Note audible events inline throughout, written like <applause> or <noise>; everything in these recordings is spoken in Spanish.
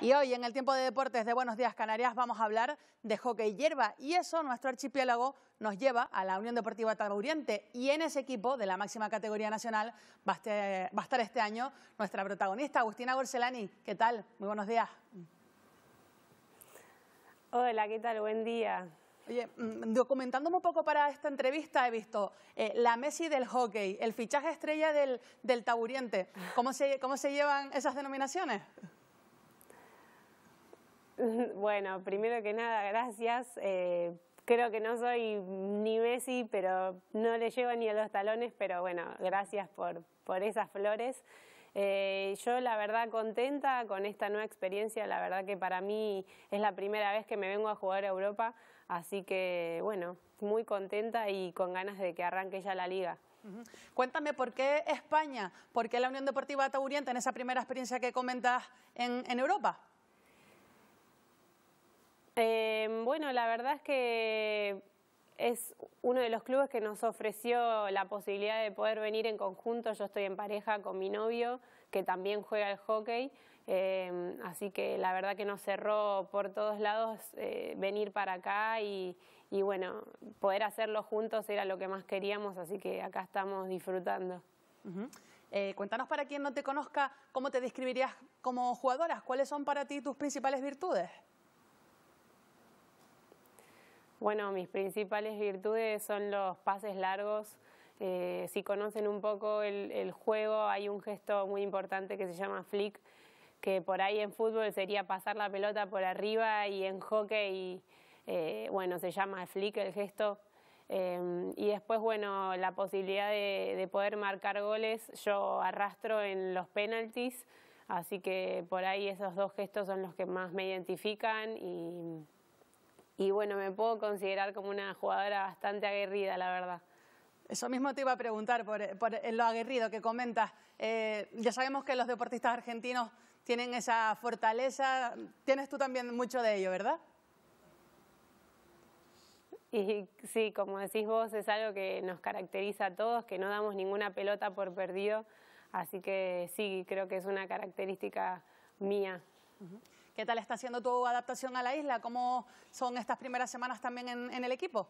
Y hoy en el tiempo de deportes de Buenos Días Canarias vamos a hablar de hockey hierba y eso nuestro archipiélago nos lleva a la Unión Deportiva Taburiente y en ese equipo de la máxima categoría nacional va a, este, va a estar este año nuestra protagonista Agustina Gorcelani. ¿Qué tal? Muy buenos días. Hola, ¿qué tal? Buen día. Oye, mm, documentándome un poco para esta entrevista he visto eh, la Messi del hockey, el fichaje estrella del, del taburiente. ¿Cómo se, ¿Cómo se llevan esas denominaciones? <laughs> Bueno, primero que nada, gracias. Eh, creo que no soy ni Messi, pero no le llevo ni a los talones, pero bueno, gracias por, por esas flores. Eh, yo la verdad contenta con esta nueva experiencia, la verdad que para mí es la primera vez que me vengo a jugar a Europa, así que bueno, muy contenta y con ganas de que arranque ya la liga. Cuéntame, ¿por qué España? ¿Por qué la Unión Deportiva Tauriente en esa primera experiencia que comentas en, en Europa? Eh, bueno, la verdad es que es uno de los clubes que nos ofreció la posibilidad de poder venir en conjunto. Yo estoy en pareja con mi novio, que también juega el hockey, eh, así que la verdad que nos cerró por todos lados eh, venir para acá y, bueno, poder hacerlo juntos era lo que más queríamos, así que acá estamos disfrutando. cuéntanos para quien no te conozca, ¿cómo te describirías como jugadora? ¿Cuáles son para ti tus principales virtudes? Bueno, mis principales virtudes son los pases largos. Eh, si conocen un poco el, juego, hay un gesto muy importante que se llama flick, que por ahí en fútbol sería pasar la pelota por arriba y en hockey, eh, bueno, se llama flick el gesto. Eh, y después, bueno, la posibilidad de, de, poder marcar goles, yo arrastro en los penalties, así que por ahí esos dos gestos son los que más me identifican y y bueno, me puedo considerar como una jugadora bastante aguerrida, la verdad. Eso mismo te iba a preguntar por, lo aguerrido que comentas. Eh, ya sabemos que los deportistas argentinos tienen esa fortaleza. Tienes tú también mucho de ello, ¿verdad? Y sí, como decís vos, es algo que nos caracteriza a todos, que no damos ninguna pelota por perdido. Así que sí, creo que es una característica mía. ¿Qué tal está siendo tu adaptación a la isla? ¿Cómo son estas primeras semanas también en, el equipo?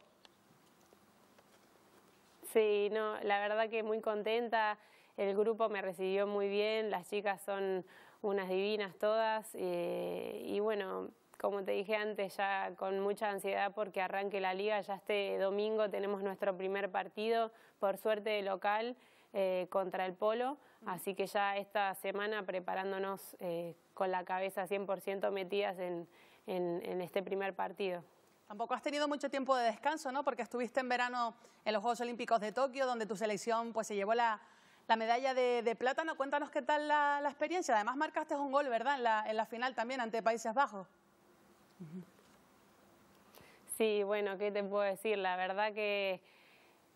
Sí, no, la verdad que muy contenta. El grupo me recibió muy bien, las chicas son unas divinas todas eh, y bueno, como te dije antes, ya con mucha ansiedad porque arranque la liga, ya este domingo tenemos nuestro primer partido, por suerte de local, eh, contra el Polo, así que ya esta semana preparándonos eh, con la cabeza 100% metidas en, este primer partido. Tampoco has tenido mucho tiempo de descanso, ¿no? Porque estuviste en verano en los Juegos Olímpicos de Tokio, donde tu selección pues, se llevó la, medalla de, plátano. Cuéntanos qué tal la, experiencia. Además marcaste un gol, ¿verdad? En la, en la final también ante Países Bajos. Sí, bueno, ¿qué te puedo decir? La verdad que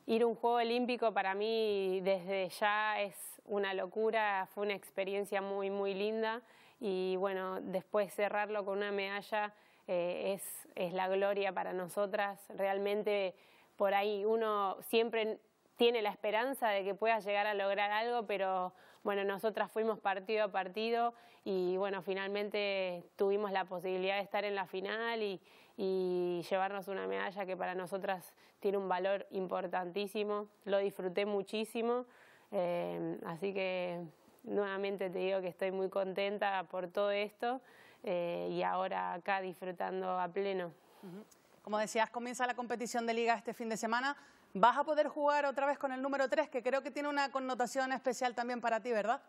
ir a un Juego Olímpico para mí desde ya es una locura, fue una experiencia muy, muy linda y bueno, después cerrarlo con una medalla eh, es, es la gloria para nosotras. Realmente por ahí uno siempre tiene la esperanza de que pueda llegar a lograr algo, pero bueno, nosotras fuimos partido a partido y bueno, finalmente tuvimos la posibilidad de estar en la final y, y llevarnos una medalla que para nosotras tiene un valor importantísimo. Lo disfruté muchísimo, eh, así que nuevamente te digo que estoy muy contenta por todo esto eh, y ahora acá disfrutando a pleno. Como decías, comienza la competición de liga este fin de semana. Vas a poder jugar otra vez con el número 3, que creo que tiene una connotación especial también para ti, ¿verdad?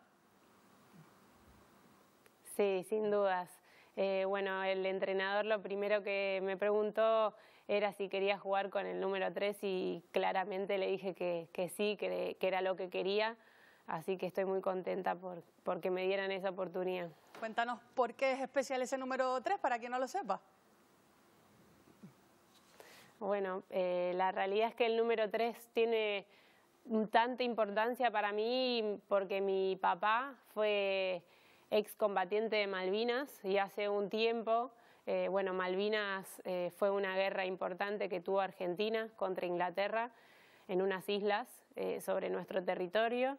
Sí, sin dudas. Eh, bueno, el entrenador lo primero que me preguntó era si quería jugar con el número 3 y claramente le dije que, sí, que, era lo que quería. Así que estoy muy contenta por, porque me dieran esa oportunidad. Cuéntanos por qué es especial ese número 3 para quien no lo sepa. Bueno, eh, la realidad es que el número 3 tiene tanta importancia para mí porque mi papá fue excombatiente de Malvinas y hace un tiempo, eh, bueno, Malvinas eh, fue una guerra importante que tuvo Argentina contra Inglaterra en unas islas sobre nuestro territorio.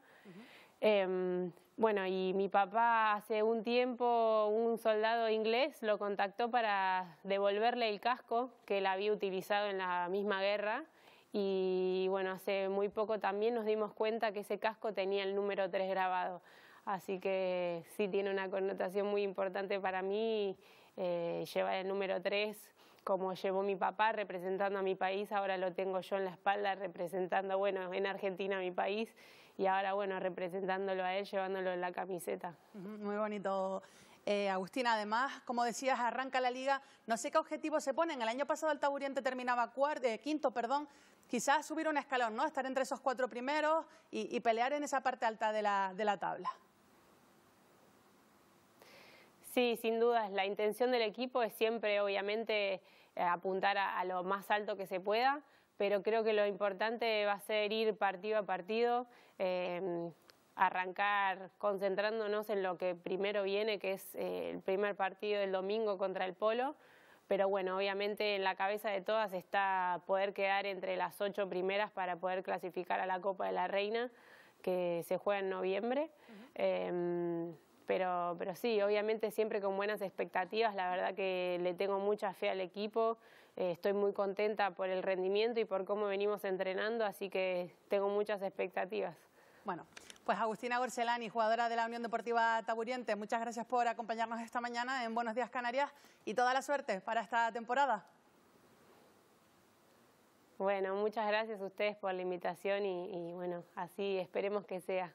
Em, bueno, y mi papá hace un tiempo, un soldado inglés lo contactó para devolverle el casco que él había utilizado en la misma guerra. Y bueno, hace muy poco también nos dimos cuenta que ese casco tenía el número 3 grabado. Así que sí tiene una connotación muy importante para mí eh, llevar el número 3 como llevó mi papá representando a mi país, ahora lo tengo yo en la espalda representando, bueno, en Argentina mi país y ahora, bueno, representándolo a él, llevándolo en la camiseta. Muy bonito. Eh, Agustina, además, como decías, arranca la liga. No sé qué objetivos se ponen. El año pasado el Taburiente terminaba cuarto, eh, quinto, perdón. Quizás subir un escalón, ¿no? Estar entre esos cuatro primeros y, pelear en esa parte alta de la, de la tabla. Sí, sin dudas. La intención del equipo es siempre, obviamente, eh, apuntar a, lo más alto que se pueda, pero creo que lo importante va a ser ir partido a partido, em, arrancar concentrándonos en lo que primero viene, que es eh, el primer partido del domingo contra el Polo. Pero bueno, obviamente en la cabeza de todas está poder quedar entre las ocho primeras para poder clasificar a la Copa de la Reina, que se juega en noviembre. Pero, pero sí, obviamente siempre con buenas expectativas, la verdad que le tengo mucha fe al equipo, eh, estoy muy contenta por el rendimiento y por cómo venimos entrenando, así que tengo muchas expectativas. Bueno, pues Agustina Gorcelani, jugadora de la Unión Deportiva Taburiente, muchas gracias por acompañarnos esta mañana en Buenos Días Canarias y toda la suerte para esta temporada. Bueno, muchas gracias a ustedes por la invitación y bueno, así esperemos que sea.